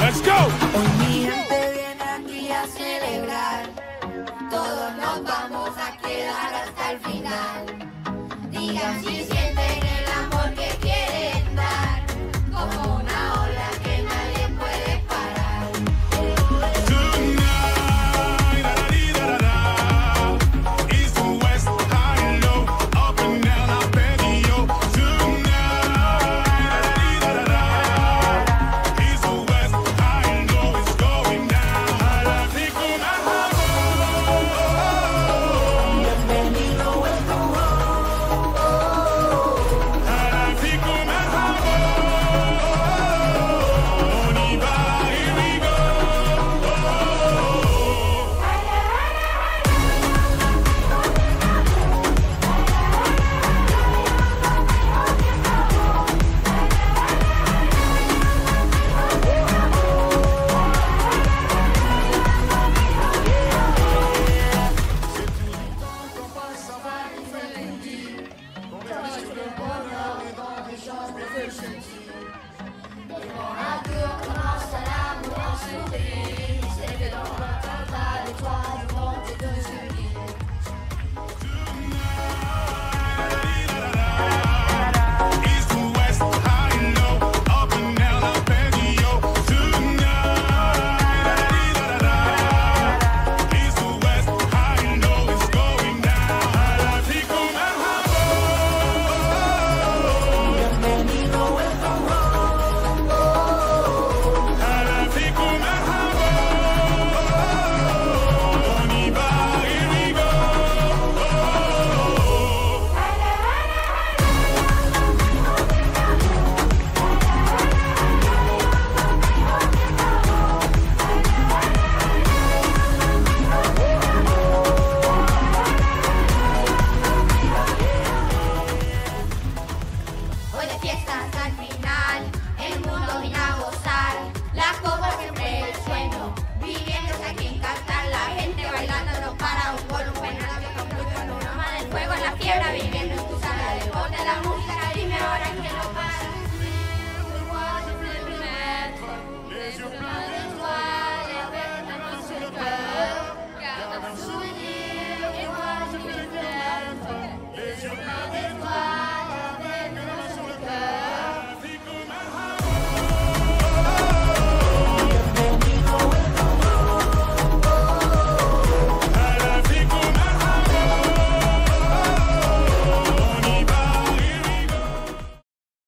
Let's go. Todos nos vamos a quedar hasta el final. Digan si sienten. Christians.